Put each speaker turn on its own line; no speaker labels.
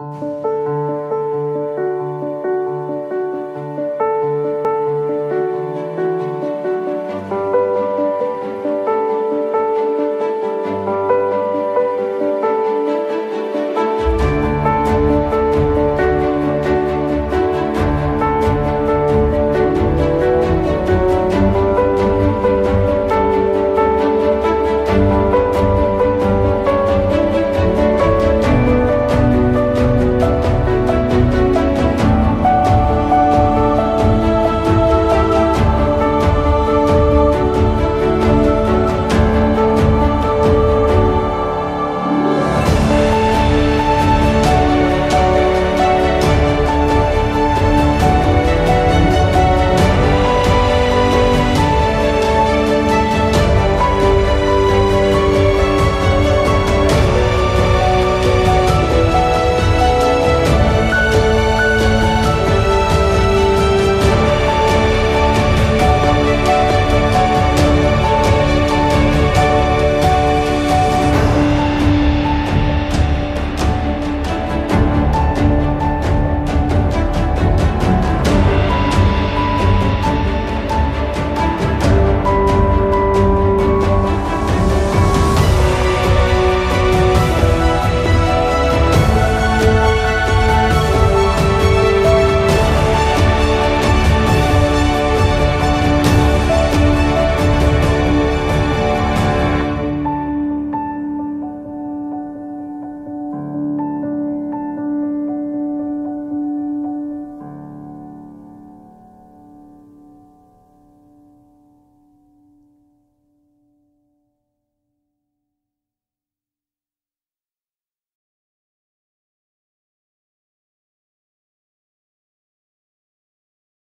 you